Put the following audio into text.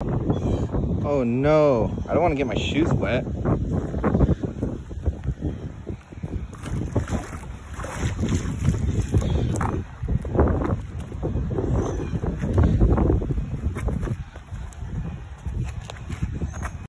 Oh no, I don't want to get my shoes wet.